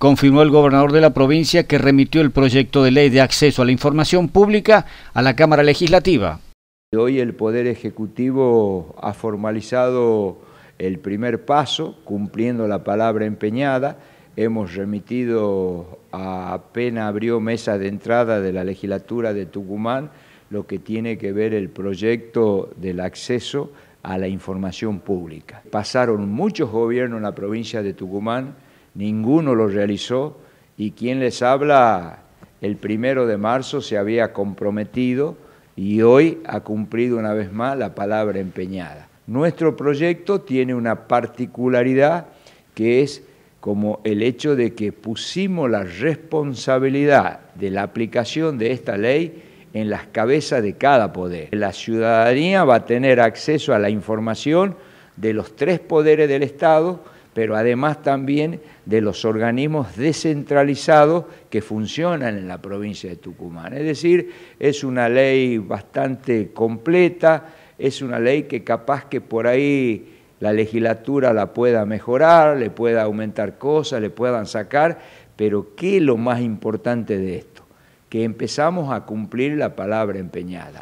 confirmó el gobernador de la provincia que remitió el proyecto de ley de acceso a la información pública a la Cámara Legislativa. Hoy el Poder Ejecutivo ha formalizado el primer paso, cumpliendo la palabra empeñada. Hemos remitido, apenas abrió mesa de entrada de la legislatura de Tucumán, lo que tiene que ver el proyecto del acceso a la información pública. Pasaron muchos gobiernos en la provincia de Tucumán, ninguno lo realizó y quien les habla el primero de marzo se había comprometido y hoy ha cumplido una vez más la palabra empeñada. Nuestro proyecto tiene una particularidad que es como el hecho de que pusimos la responsabilidad de la aplicación de esta ley en las cabezas de cada poder. La ciudadanía va a tener acceso a la información de los tres poderes del Estado, pero además también de los organismos descentralizados que funcionan en la provincia de Tucumán. Es decir, es una ley bastante completa, es una ley que capaz que por ahí la legislatura la pueda mejorar, le pueda aumentar cosas, le puedan sacar, pero ¿qué es lo más importante de esto? Que empezamos a cumplir la palabra empeñada.